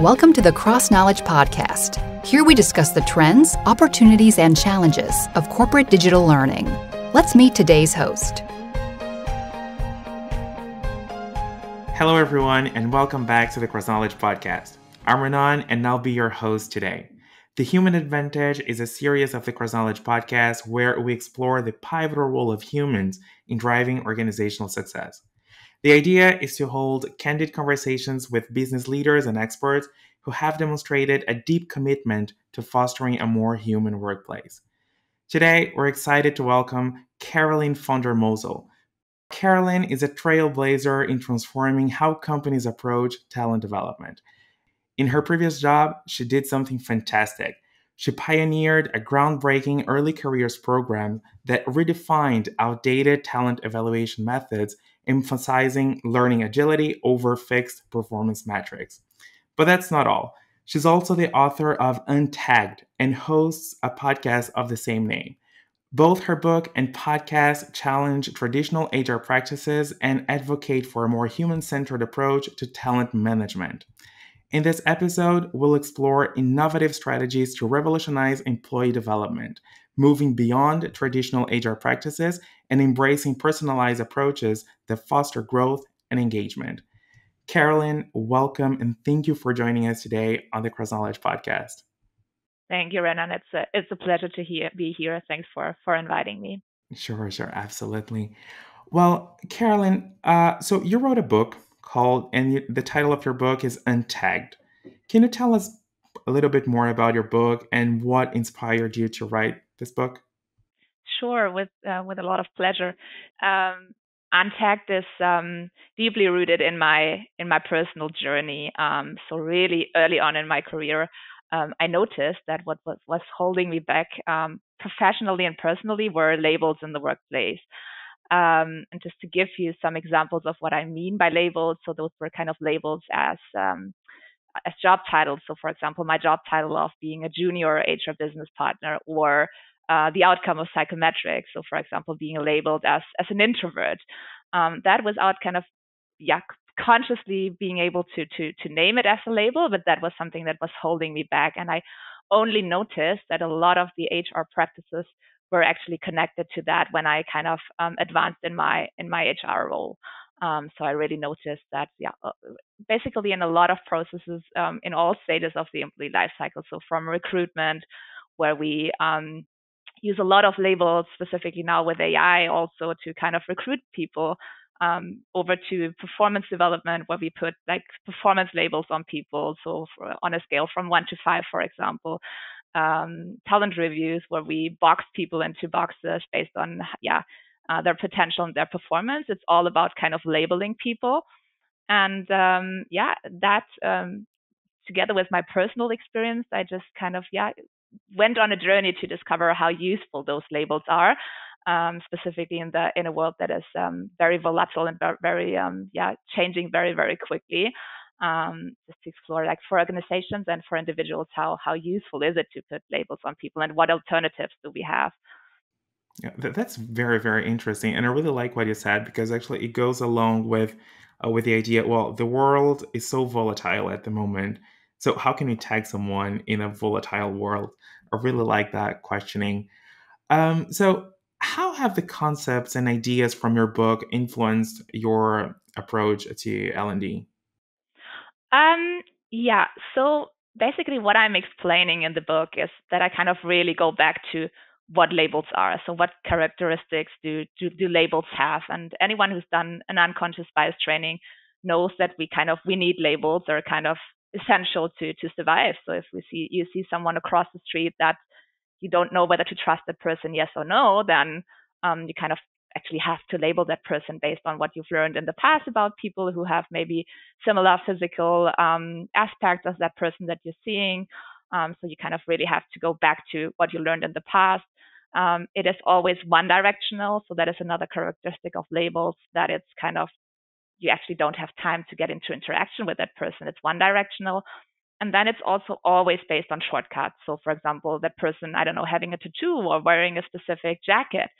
Welcome to the CrossKnowledge Podcast. Here we discuss the trends, opportunities, and challenges of corporate digital learning. Let's meet today's host. Hello, everyone, and welcome back to the CrossKnowledge Podcast. I'm Renan, and I'll be your host today. The Human Advantage is a series of the CrossKnowledge Podcast where we explore the pivotal role of humans in driving organizational success. The idea is to hold candid conversations with business leaders and experts who have demonstrated a deep commitment to fostering a more human workplace. Today, we're excited to welcome Carolin von der Mosel. Carolin is a trailblazer in transforming how companies approach talent development. In her previous job, she did something fantastic. She pioneered a groundbreaking early careers program that redefined outdated talent evaluation methods emphasizing learning agility over fixed performance metrics. But that's not all. She's also the author of Untagged and hosts a podcast of the same name. Both her book and podcast challenge traditional HR practices and advocate for a more human centered approach to talent management. In this episode, we'll explore innovative strategies to revolutionize employee development, moving beyond traditional HR practices and embracing personalized approaches that foster growth and engagement. Carolin, welcome and thank you for joining us today on the CrossKnowledge Podcast. Thank you, Renan. It's a, it's a pleasure to hear, be here. Thanks for, for inviting me. Sure, sure, absolutely. Well, Carolin, uh, so you wrote a book called, and the title of your book is Untagged. Can you tell us a little bit more about your book and what inspired you to write this book? Sure, with uh, with a lot of pleasure. Um, Untagged is um, deeply rooted in my in my personal journey. Um, so really early on in my career, um, I noticed that what was, was holding me back um, professionally and personally were labels in the workplace. Um, and just to give you some examples of what I mean by labels, so those were kind of labels as um, as job titles. So, for example, my job title of being a junior HR business partner, or uh, the outcome of psychometrics. So, for example, being labeled as as an introvert. Um, that without kind of yeah consciously being able to to to name it as a label, but that was something that was holding me back. And I only noticed that a lot of the HR practices were actually connected to that when I kind of um, advanced in my in my HR role. Um, so I really noticed that, yeah, uh, basically in a lot of processes um, in all stages of the employee life cycle. So from recruitment, where we um, use a lot of labels, specifically now with AI, also to kind of recruit people, um, over to performance development, where we put like performance labels on people. So for, on a scale from one to five, for example, um, talent reviews, where we box people into boxes based on yeah uh, their potential and their performance. It's all about kind of labeling people. And um, yeah, that um, together with my personal experience, I just kind of, yeah, went on a journey to discover how useful those labels are. Um, specifically in the in a world that is um, very volatile and very um, yeah changing very very quickly. Um, just to explore like for organizations and for individuals how how useful is it to put labels on people and what alternatives do we have yeah, that's very very interesting, and I really like what you said because actually it goes along with uh, with the idea. Well, the world is so volatile at the moment, so how can you tag someone in a volatile world? I really like that questioning. Um, so, how have the concepts and ideas from your book influenced your approach to L and D? Um, yeah. So basically, what I'm explaining in the book is that I kind of really go back to what labels are. So what characteristics do, do, do labels have? And anyone who's done an unconscious bias training knows that we kind of we need labels. They're kind of essential to to survive. So if we see you see someone across the street that you don't know whether to trust that person, yes or no, then um, you kind of actually have to label that person based on what you've learned in the past about people who have maybe similar physical um, aspects as that person that you're seeing. Um, so you kind of really have to go back to what you learned in the past um, it is always one directional. So that is another characteristic of labels that it's kind of, you actually don't have time to get into interaction with that person. It's one directional. And then it's also always based on shortcuts. So for example, that person, I don't know, having a tattoo or wearing a specific jacket.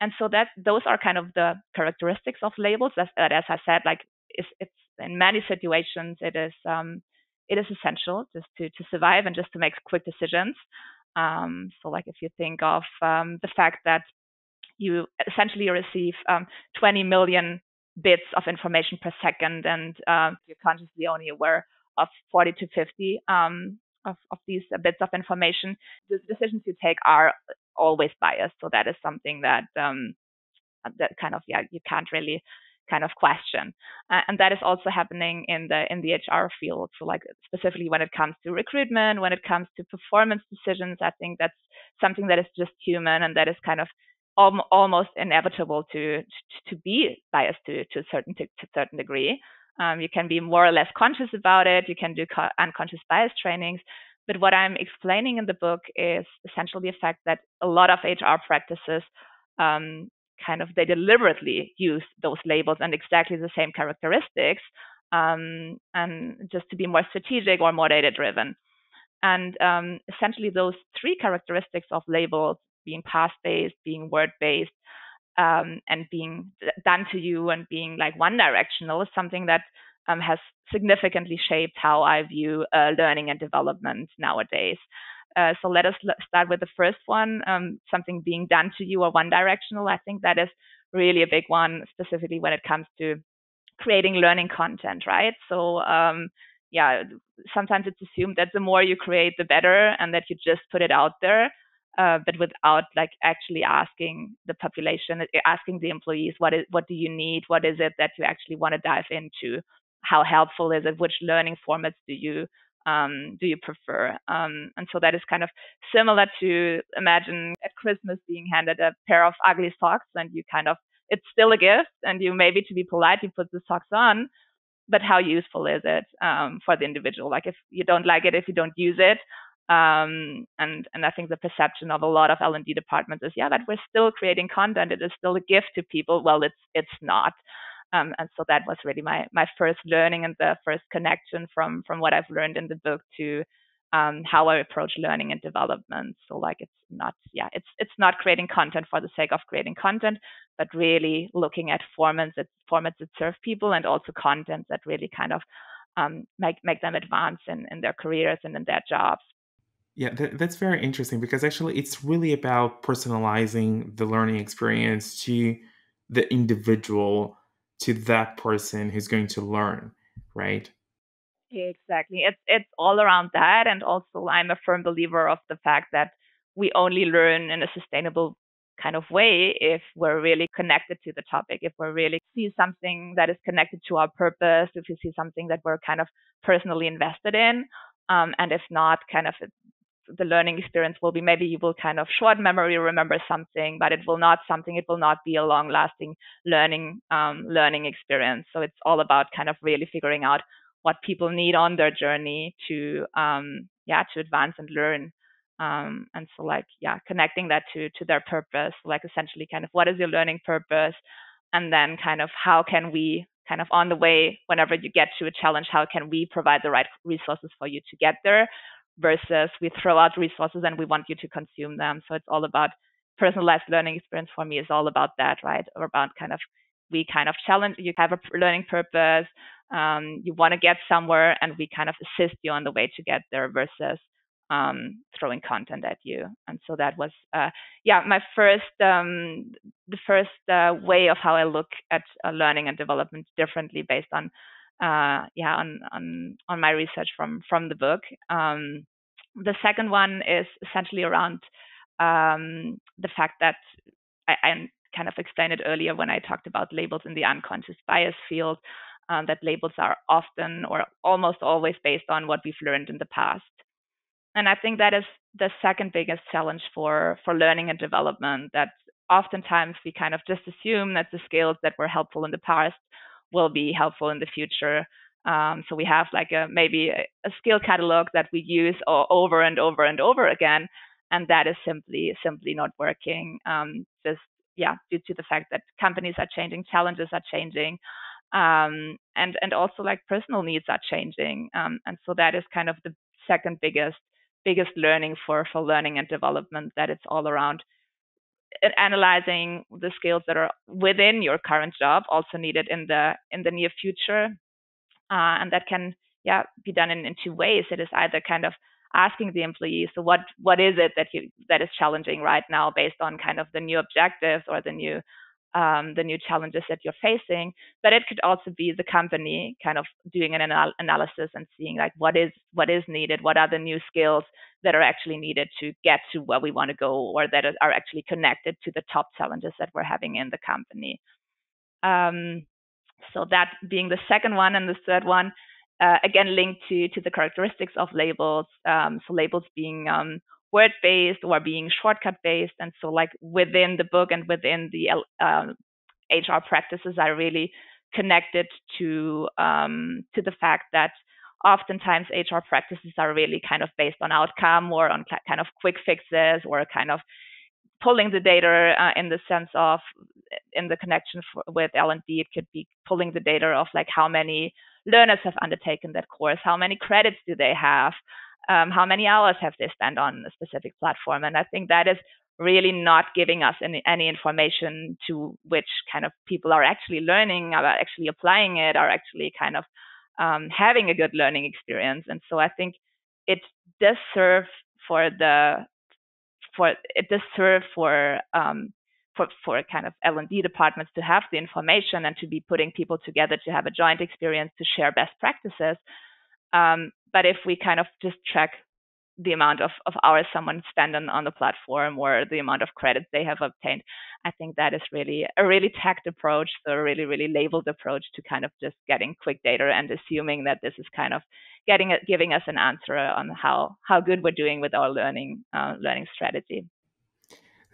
And so that those are kind of the characteristics of labels. As, as I said, like it's, it's in many situations, it is um, it is essential just to to survive and just to make quick decisions. Um, so like if you think of um, the fact that you essentially receive um, 20 million bits of information per second, and uh, you're consciously only aware of 40 to 50 um, of, of, these bits of information. The decisions you take are always biased, so that is something that um, that kind of yeah you can't really kind of question. Uh, and that is also happening in the in the HR field. So like specifically when it comes to recruitment, when it comes to performance decisions, I think that's something that is just human and that is kind of al- almost inevitable to to be biased to to a certain to, a certain degree. Um, you can be more or less conscious about it. You can do co- unconscious bias trainings. But what I'm explaining in the book is essentially the fact that a lot of HR practices um, kind of they deliberately use those labels and exactly the same characteristics um, and just to be more strategic or more data driven and um, essentially those three characteristics of labels being past based being word based um, and being done to you and being like one directional is something that um, has significantly shaped how I view uh, learning and development nowadays. Uh, so let us start with the first one, um, something being done to you or one directional. I think that is really a big one, specifically when it comes to creating learning content, right? So um, yeah, sometimes it's assumed that the more you create, the better, and that you just put it out there, uh, but without like actually asking the population, asking the employees, what is what do you need? What is it that you actually want to dive into? How helpful is it? Which learning formats do you um, do you prefer? Um, and so that is kind of similar to imagine at Christmas being handed a pair of ugly socks and you kind of, it's still a gift and you maybe to be polite, you put the socks on, but how useful is it um, for the individual? Like if you don't like it, if you don't use it, um, and and I think the perception of a lot of L&D departments is yeah that we're still creating content. It is still a gift to people. Well, it's it's not. Um, and so that was really my my first learning and the first connection from from what I've learned in the book to um, how I approach learning and development. So like it's not yeah it's it's not creating content for the sake of creating content, but really looking at formats that formats that serve people and also content that really kind of um, make make them advance in in their careers and in their jobs. Yeah, that's very interesting because actually it's really about personalizing the learning experience to the individual to that person who's going to learn, right? Exactly. It's it's all around that and also I'm a firm believer of the fact that we only learn in a sustainable kind of way if we're really connected to the topic, if we really see something that is connected to our purpose, if we see something that we're kind of personally invested in. Um, and if not, kind of the learning experience will be maybe you will kind of short memory remember something, but it will not something. It will not be a long lasting learning um, learning experience. So it's all about kind of really figuring out what people need on their journey to um, yeah to advance and learn. Um, and so like yeah connecting that to to their purpose like essentially kind of what is your learning purpose and then kind of how can we kind of on the way whenever you get to a challenge how can we provide the right resources for you to get there versus we throw out resources and we want you to consume them. So it's all about personalized learning experience for me is all about that, right? Or about kind of we kind of challenge you have a learning purpose, um, you want to get somewhere, and we kind of assist you on the way to get there versus um, throwing content at you. And so that was, uh, yeah, my first, um, the first uh, way of how I look at uh, learning and development differently based on uh, yeah, on, on, on my research from, from the book. Um, the second one is essentially around um, the fact that I, I, kind of explained it earlier when I talked about labels in the unconscious bias field, um, that labels are often or almost always based on what we've learned in the past. And I think that is the second biggest challenge for, for learning and development, that oftentimes we kind of just assume that the skills that were helpful in the past will be helpful in the future. Um, so we have like a maybe a, a skill catalog that we use over and over and over again, and that is simply simply not working. Um, just yeah, due to the fact that companies are changing, challenges are changing, um, and and also like personal needs are changing, um, and so that is kind of the second biggest biggest learning for for learning and development that it's all around analyzing the skills that are within your current job, also needed in the in the near future, uh, and that can yeah be done in, in two ways. It is either kind of asking the employees, so what what is it that you that is challenging right now based on kind of the new objectives or the new um, the new challenges that you're facing. But it could also be the company kind of doing an anal- analysis and seeing like what is what is needed, what are the new skills that are actually needed to get to where we want to go, or that are actually connected to the top challenges that we're having in the company. Um, so that being the second one, and the third one, uh, again linked to to the characteristics of labels. Um, so labels being um, word based or being shortcut based. And so, like within the book and within the uh, HR practices, I really connected to um, to the fact that oftentimes HR practices are really kind of based on outcome or on kind of quick fixes or kind of pulling the data uh, in the sense of in the connection for, with L&D, it could be pulling the data of like how many learners have undertaken that course, how many credits do they have, um, how many hours have they spent on a specific platform and i think that is really not giving us any, any information to which kind of people are actually learning are actually applying it are actually kind of um, having a good learning experience and so i think it does serve for the for it does serve for um, for, for kind of L&D departments to have the information and to be putting people together to have a joint experience to share best practices. Um, but if we kind of just track the amount of, of hours someone spent on, on the platform or the amount of credits they have obtained, I think that is really a really tagged approach, so a really, really labeled approach to kind of just getting quick data and assuming that this is kind of getting it, giving us an answer on how, how good we're doing with our learning uh, learning strategy.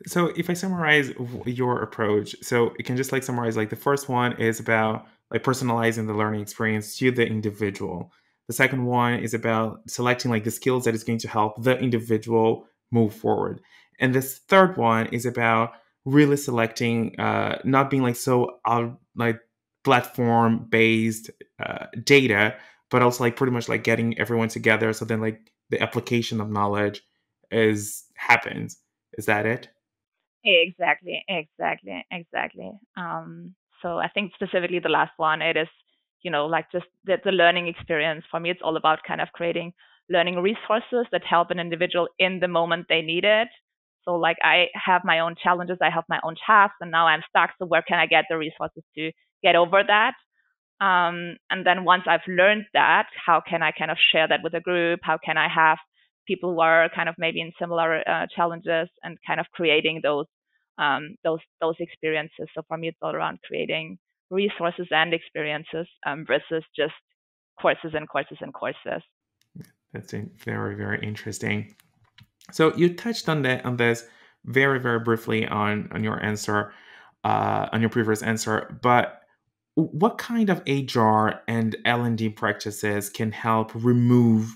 So if I summarize your approach, so it can just like summarize like the first one is about like personalizing the learning experience to the individual. The second one is about selecting like the skills that is going to help the individual move forward. And this third one is about really selecting, uh, not being like so out, like platform based uh, data, but also like pretty much like getting everyone together. So then like the application of knowledge is happens. Is that it? Exactly, exactly, exactly. Um, so I think specifically the last one, it is you know, like just the, the learning experience. For me, it's all about kind of creating learning resources that help an individual in the moment they need it. So like I have my own challenges, I have my own tasks, and now I'm stuck. So where can I get the resources to get over that? Um, and then once I've learned that, how can I kind of share that with a group? How can I have people who are kind of maybe in similar uh, challenges and kind of creating those um, those those experiences? So for me, it's all around creating resources and experiences um, versus just courses and courses and courses. That's very very interesting. So you touched on that on this very very briefly on on your answer uh, on your previous answer, but what kind of HR and L&D practices can help remove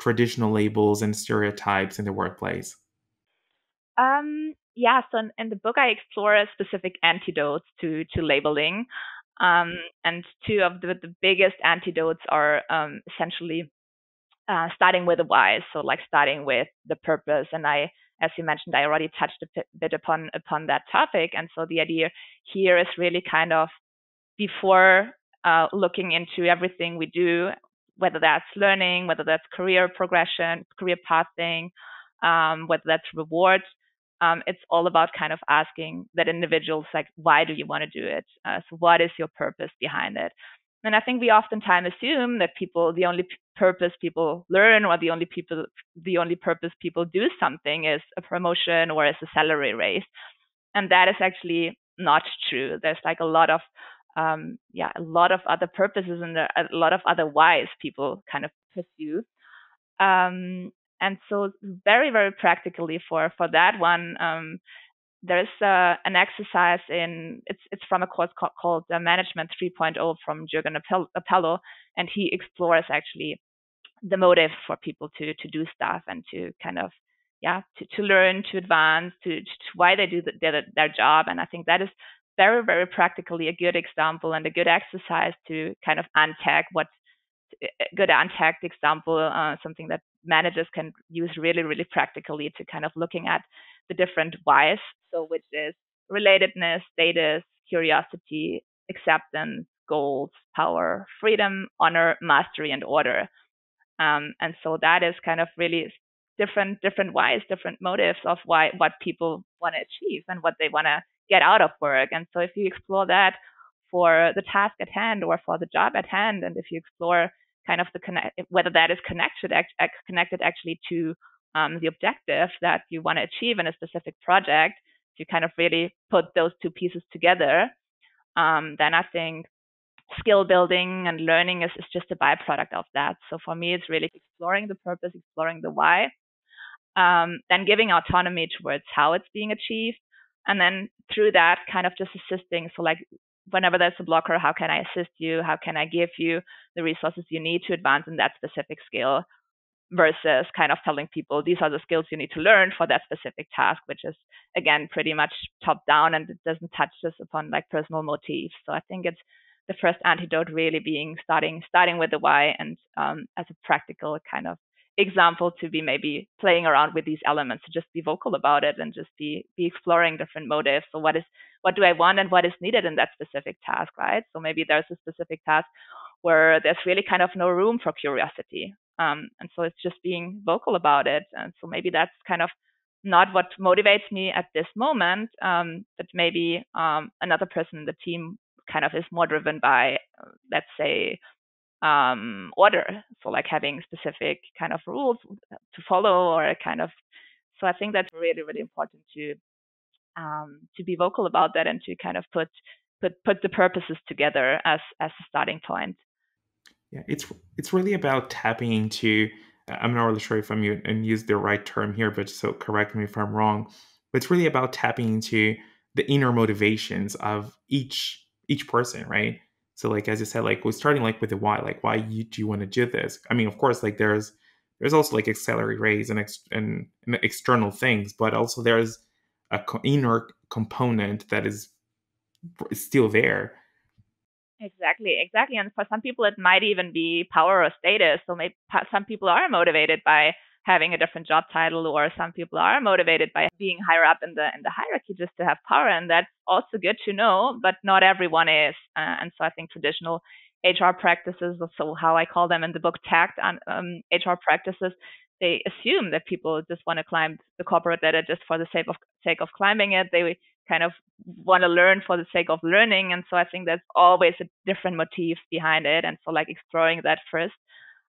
traditional labels and stereotypes in the workplace? Um, yeah, so in, in, the book, I explore specific antidotes to to labeling, um, and two of the, the biggest antidotes are um, essentially uh, starting with the why. So, like starting with the purpose. And I, as you mentioned, I already touched a bit upon upon that topic. And so the idea here is really kind of before uh, looking into everything we do, whether that's learning, whether that's career progression, career pathing, um, whether that's rewards, um, it's all about kind of asking that individuals like, why do you want to do it? Uh, so what is your purpose behind it? And I think we oftentimes assume that people, the only purpose people learn or the only people, the only purpose people do something is a promotion or is a salary raise. And that is actually not true. There's like a lot of, um, yeah, a lot of other purposes and a lot of other whys people kind of pursue. Um, and so very, very practically for, for that one, um, there's uh, an exercise in, it's, it's from a course called, called uh, Management 3.0 from Jürgen Appelo, and he explores actually the motives for people to, to do stuff and to kind of, yeah, to, to learn, to advance, to, to why they do the, their, their job. And I think that is very, very practically a good example and a good exercise to kind of untag what good untagged example, uh, something that managers can use really, really practically to kind of looking at the different whys. So, which is relatedness, status, curiosity, acceptance, goals, power, freedom, honor, mastery, and order. Um, and so that is kind of really different different whys, different motives of why what people want to achieve and what they want to get out of work. And so if you explore that for the task at hand or for the job at hand, and if you explore kind of the connect whether that is connected connected actually to um, the objective that you want to achieve in a specific project, to kind of really put those two pieces together, um, then I think skill building and learning is, is just a byproduct of that. So for me, it's really exploring the purpose, exploring the why, um, then giving autonomy towards how it's being achieved, and then through that, kind of just assisting. So like whenever there's a blocker, how can I assist you? How can I give you the resources you need to advance in that specific skill? Versus kind of telling people these are the skills you need to learn for that specific task, which is again pretty much top down and it doesn't touch us upon like personal motifs. So I think it's the first antidote really being starting starting with the why and um, as a practical kind of example to be maybe playing around with these elements to just be vocal about it and just be be exploring different motives so what is what do i want and what is needed in that specific task right? So maybe there's a specific task where there's really kind of no room for curiosity um, and so it's just being vocal about it. And so maybe that's kind of not what motivates me at this moment um, but maybe um, another person in the team kind of is more driven by uh, let's say um, order. So like having specific kind of rules to follow or a kind of. So I think that's really really important to um, to be vocal about that and to kind of put put put the purposes together as as a starting point. Yeah, it's it's really about tapping into. I'm not really sure if I'm and use the right term here, but so correct me if I'm wrong. But it's really about tapping into the inner motivations of each each person, right? So like as you said, like we're starting like with the why, like why you, do you want to do this? I mean, of course, like there's there's also like accelerate raise and, ex- and, and external things, but also there's a co- inner component that is, is still there. Exactly, exactly. And for some people, it might even be power or status. So maybe some people are motivated by having a different job title or some people are motivated by being higher up in the in the hierarchy just to have power and that's also good to know but not everyone is uh, and so i think traditional hr practices so how i call them in the book tact on um, hr practices they assume that people just want to climb the corporate ladder just for the sake of sake of climbing it. They kind of want to learn for the sake of learning and so i think there's always a different motif behind it and so like exploring that first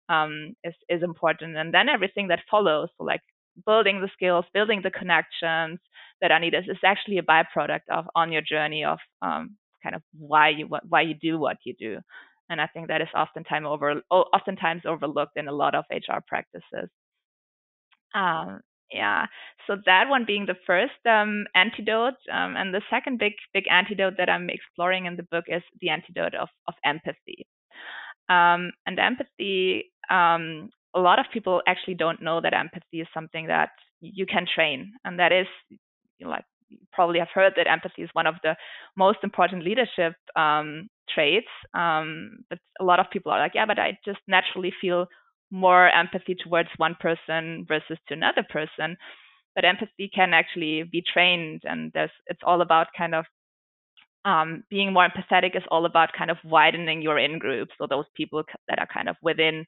um, is is important, and then everything that follows, so like building the skills, building the connections that are needed, is actually a byproduct of on your journey of um, kind of why you why you do what you do, and I think that is oftentimes over oftentimes overlooked in a lot of HR practices. Um, yeah, so that one being the first um, antidote, um, and the second big big antidote that I'm exploring in the book is the antidote of of empathy. Um, and empathy, um, a lot of people actually don't know that empathy is something that you can train, and that is you know, like you probably have heard that empathy is one of the most important leadership um, traits. Um, but a lot of people are like, yeah, but I just naturally feel more empathy towards one person versus to another person. But empathy can actually be trained, and it's all about kind of um, being more empathetic is all about kind of widening your in group. So those people that are kind of within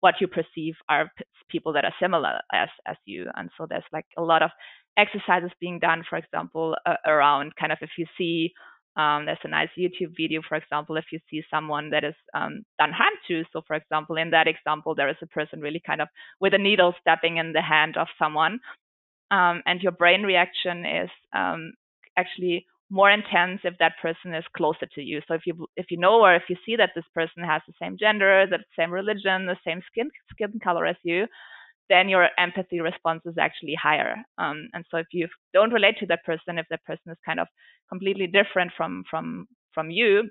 what you perceive are p- people that are similar as as you. And so there's like a lot of exercises being done, for example, uh, around kind of if you see um, there's a nice YouTube video, for example, if you see someone that is um, done harm to. So, for example, in that example, there is a person really kind of with a needle stepping in the hand of someone, um, and your brain reaction is um, actually more intense if that person is closer to you. So if you if you know or if you see that this person has the same gender, the same religion, the same skin skin color as you, then your empathy response is actually higher. Um, and so if you don't relate to that person, if that person is kind of completely different from from from you,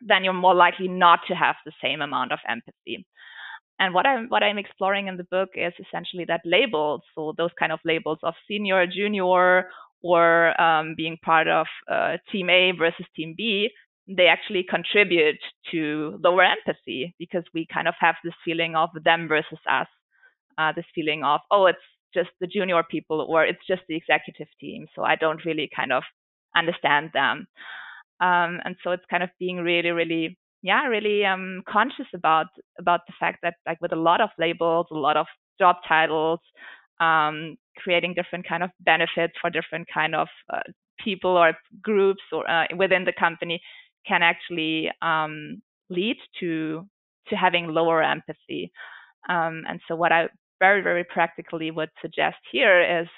then you're more likely not to have the same amount of empathy. And what I'm what I'm exploring in the book is essentially that labels, so those kind of labels of senior, junior, or um, being part of uh, team A versus team B, they actually contribute to lower empathy because we kind of have this feeling of them versus us, uh, this feeling of, oh, it's just the junior people or it's just the executive team. So I don't really kind of understand them. Um, and so it's kind of being really, really yeah, really um, conscious about about the fact that like with a lot of labels, a lot of job titles, um, creating different kind of benefits for different kind of uh, people or groups or uh, within the company can actually um, lead to to having lower empathy. Um, and so what I very very practically would suggest here is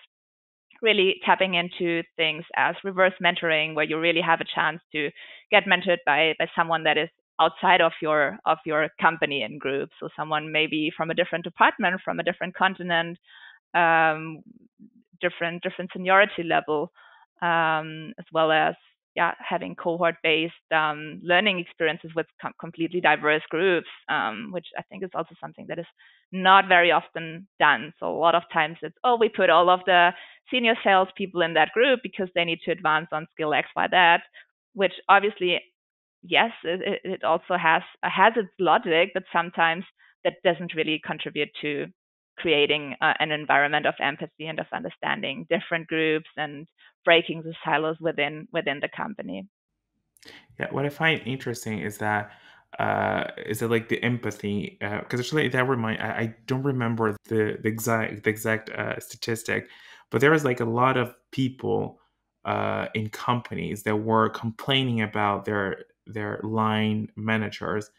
really tapping into things as reverse mentoring, where you really have a chance to get mentored by by someone that is outside of your of your company and group. So someone maybe from a different department, from a different continent, um, different different seniority level, um, as well as yeah having cohort based um, learning experiences with com- completely diverse groups, um, which I think is also something that is not very often done. So a lot of times it's oh we put all of the senior salespeople in that group because they need to advance on skill X Y that, which obviously yes it, it also has has its logic, but sometimes that doesn't really contribute to creating uh, an environment of empathy and of understanding different groups and breaking the silos within within the company. Yeah, what I find interesting is that uh, is it like the empathy? Because uh, actually, that remind I, I, don't remember the the exact the exact uh, statistic, but there was like a lot of people uh, in companies that were complaining about their their line managers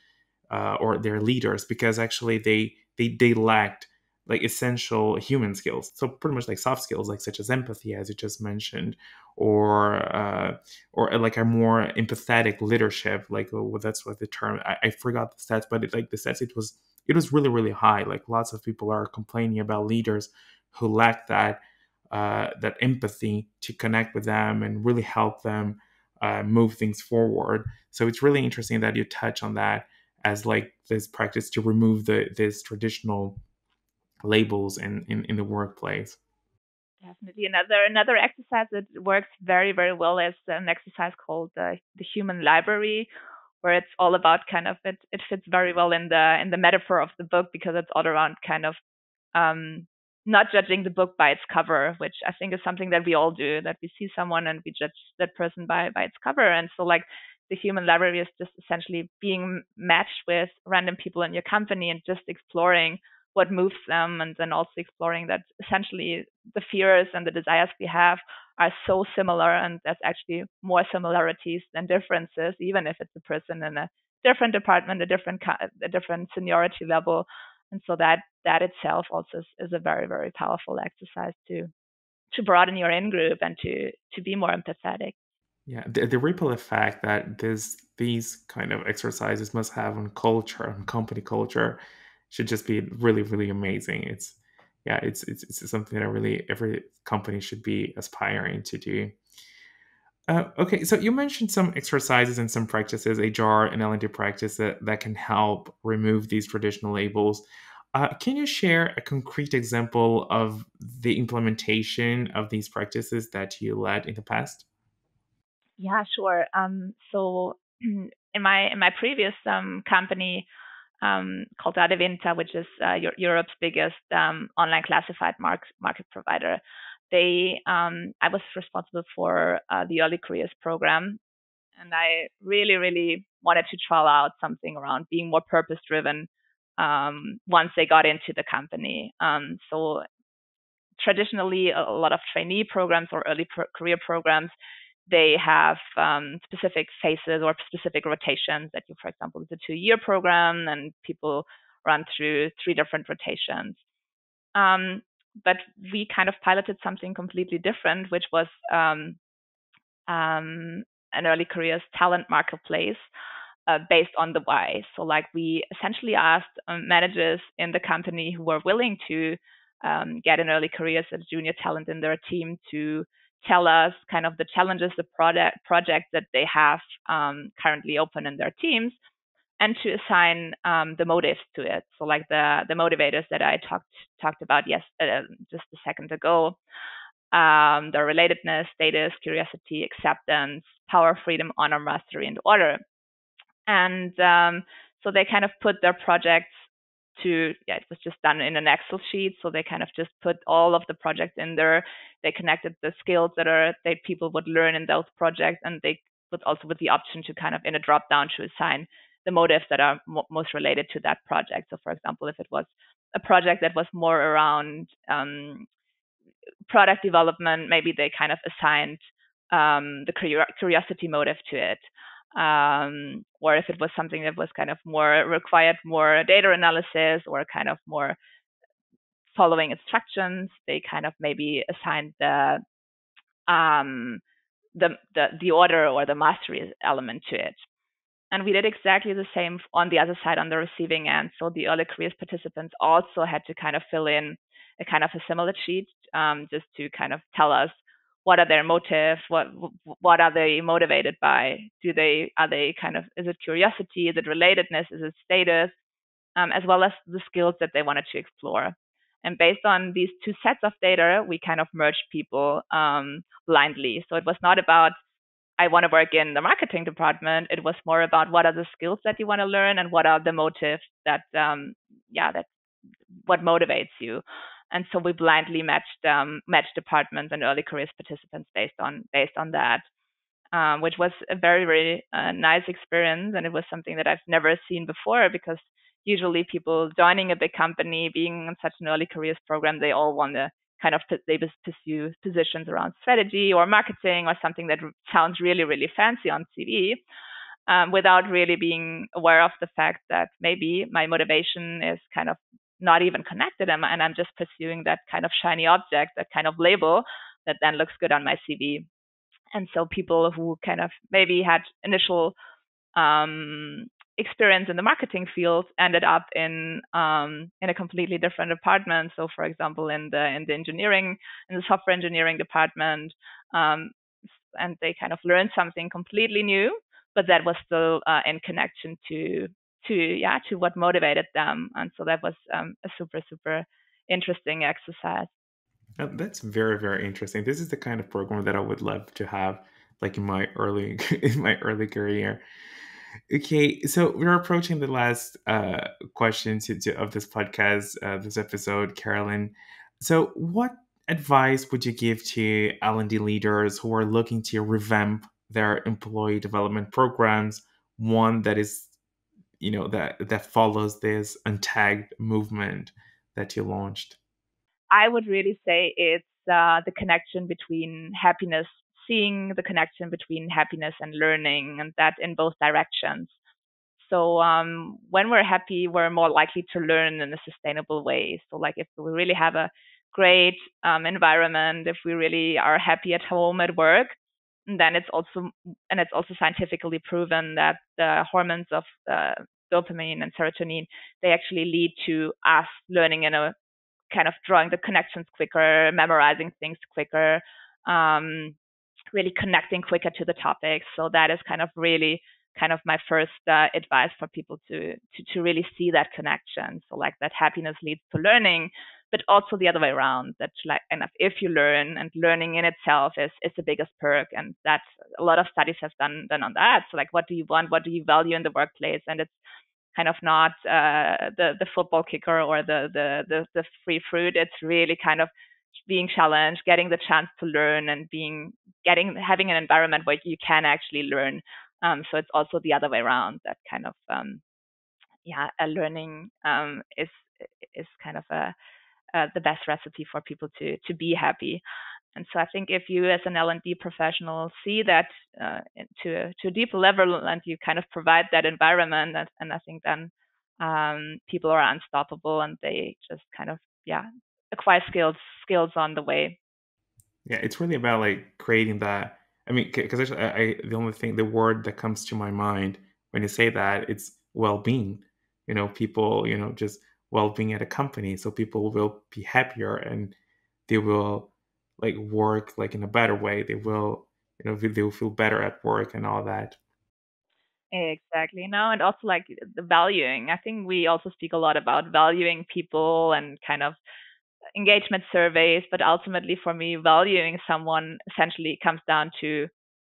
uh, or their leaders because actually they they they lacked like essential human skills. So pretty much like soft skills like such as empathy as you just mentioned or uh, or like a more empathetic leadership like oh, well, that's what the term I, I forgot the stats but it, like the stats it was it was really really high. Like lots of people are complaining about leaders who lack that uh, that empathy to connect with them and really help them uh, move things forward. So it's really interesting that you touch on that as like this practice to remove the this traditional labels in, in, in the workplace. Definitely. Another another exercise that works very, very well is an exercise called the, the human library, where it's all about kind of it, it fits very well in the in the metaphor of the book because it's all around kind of um, not judging the book by its cover, which I think is something that we all do, that we see someone and we judge that person by by its cover. And so like the human library is just essentially being matched with random people in your company and just exploring what moves them and then also exploring that essentially the fears and the desires we have are so similar and there's actually more similarities than differences even if it's a person in a different department a different a different seniority level. And so that that itself also is, is a very very powerful exercise to to broaden your in group and to to be more empathetic. Yeah the, the ripple effect that this these kind of exercises must have on culture and company culture should just be really really amazing. It's yeah it's it's, it's something that really every company should be aspiring to do. Uh, okay so you mentioned some exercises and some practices hr and l&d practice that, that can help remove these traditional labels. Uh, can you share a concrete example of the implementation of these practices that you led in the past? Yeah sure. Um, so in my in my previous um, company um, called Adevinta, which is uh, Europe's biggest um, online classified mark- market provider. They, um, I was responsible for uh, the early careers program, and I really, really wanted to trial out something around being more purpose driven um, once they got into the company. Um, so traditionally, a lot of trainee programs or early pro- career programs they have um, specific phases or specific rotations that you, for example, it's a two-year program and people run through three different rotations. Um, but we kind of piloted something completely different, which was um, um an early careers talent marketplace uh, based on the why. So, like, we essentially asked um, managers in the company who were willing to um, get an early careers as junior talent in their team to tell us kind of the challenges, the product projects that they have um, currently open in their teams, and to assign um, the motives to it. So like the the motivators that I talked talked about yes uh, just a second ago, um, the relatedness, status, curiosity, acceptance, power, freedom, honor, mastery, and order. And um, so they kind of put their projects to yeah it was just done in an excel sheet so they kind of just put all of the projects in there they connected the skills that are that people would learn in those projects and they would also with the option to kind of in a drop down to assign the motives that are mo- most related to that project. So, for example, if it was a project that was more around um, product development, maybe they kind of assigned um, the curiosity motive to it. Um, or if it was something that was kind of more required more data analysis or kind of more following instructions, they kind of maybe assigned the um, the, the the order or the mastery element to it. And we did exactly the same on the other side on the receiving end. So the early careers participants also had to kind of fill in a kind of a similar sheet um, just to kind of tell us what are their motives, what what are they motivated by? Do they are they kind of is it curiosity, is it relatedness, is it status, um, as well as the skills that they wanted to explore. And based on these two sets of data, we kind of merged people um, blindly. So it was not about I want to work in the marketing department. It was more about what are the skills that you want to learn and what are the motives that um, yeah that what motivates you and so we blindly matched um, matched departments and early careers participants based on based on that, um, which was a very very uh, nice experience, and it was something that I've never seen before because usually people joining a big company, being in such an early careers program, they all want to kind of they pursue positions around strategy or marketing or something that sounds really really fancy on CV. Um, without really being aware of the fact that maybe my motivation is kind of not even connected and, and I'm just pursuing that kind of shiny object, that kind of label that then looks good on my CV. And so people who kind of maybe had initial um, experience in the marketing field ended up in um, in a completely different department. So, for example, in the in the engineering in the software engineering department, um, and they kind of learned something completely new, but that was still uh, in connection to to yeah to what motivated them and so that was um, a super super interesting exercise. Oh, that's very very interesting. This is the kind of program that i would love to have like in my early in my early career. Okay so we're approaching the last uh question to, to, of this podcast uh, this episode Carolin. So what advice would you give to l&d leaders who are looking to revamp their employee development programs one that is you know that that follows this untagged movement that you launched? I would really say it's uh, the connection between happiness seeing the connection between happiness and learning and that in both directions. So um, when we're happy we're more likely to learn in a sustainable way. So like if we really have a great um, environment if we really are happy at home at work then it's also and it's also scientifically proven that the hormones of uh, dopamine and serotonin they actually lead to us learning in a kind of drawing the connections quicker, memorizing things quicker, um, really connecting quicker to the topics. So that is kind of really kind of my first uh, advice for people to, to to really see that connection. So like that happiness leads to learning, but also the other way around that like if you learn and learning in itself is is the biggest perk and that's a lot of studies have done done on that. So like what do you want? What do you value in the workplace? And it's kind of not uh, the the football kicker or the, the the the free fruit. It's really kind of being challenged getting the chance to learn and being getting having an environment where you can actually learn. Um, so it's also the other way around that kind of um, yeah learning um, is is kind of a uh, the best recipe for people to to be happy. And so I think if you as an L&D professional see that uh, to, to a deeper level and you kind of provide that environment, and, and I think then um, people are unstoppable and they just kind of, yeah, acquire skills, skills on the way. Yeah, it's really about like creating that. I mean, because I, I, the only thing, the word that comes to my mind when you say that, it's well-being. You know, people, you know, just well-being at a company so people will be happier and they will like work like in a better way. They will you know they will feel better at work and all that. Exactly no and also like the valuing. I think we also speak a lot about valuing people and kind of engagement surveys but ultimately for me valuing someone essentially comes down to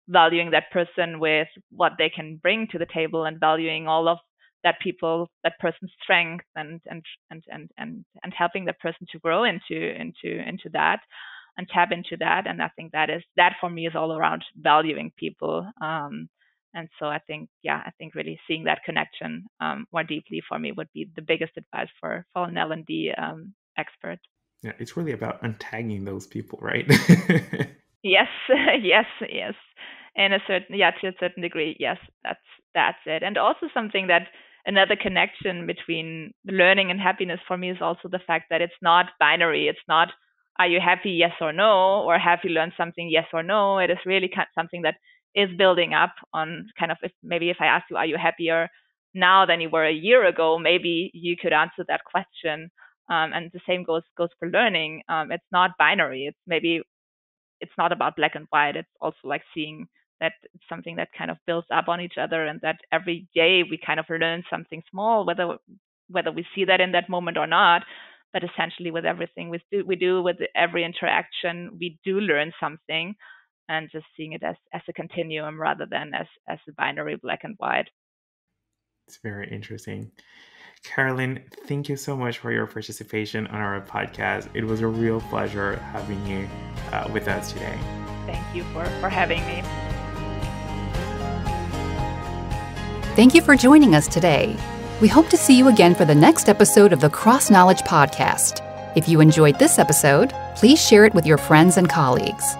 valuing that person with what they can bring to the table and valuing all of that people that person's strength and and and and and and helping that person to grow into into into that and tap into that and i think that is that for me is all around valuing people um, and so I think, yeah, I think really seeing that connection um, more deeply for me would be the biggest advice for for an L and D um, expert. Yeah, it's really about untagging those people, right? yes, yes, yes. In a certain, yeah, to a certain degree, yes, that's that's it. And also something that another connection between learning and happiness for me is also the fact that it's not binary. It's not are you happy, yes or no, or have you learned something, yes or no. It is really something that is building up on kind of if, maybe if I ask you, are you happier now than you were a year ago? Maybe you could answer that question. Um, and the same goes goes for learning. Um, it's not binary. It's maybe it's not about black and white. It's also like seeing that it's something that kind of builds up on each other, and that every day we kind of learn something small, whether whether we see that in that moment or not. But essentially, with everything we do, we do with every interaction, we do learn something and just seeing it as, as a continuum rather than as, as a binary black and white. It's very interesting. Carolin, thank you so much for your participation on our podcast. It was a real pleasure having you uh, with us today. Thank you for, for having me. Thank you for joining us today. We hope to see you again for the next episode of the CrossKnowledge Podcast. If you enjoyed this episode, please share it with your friends and colleagues.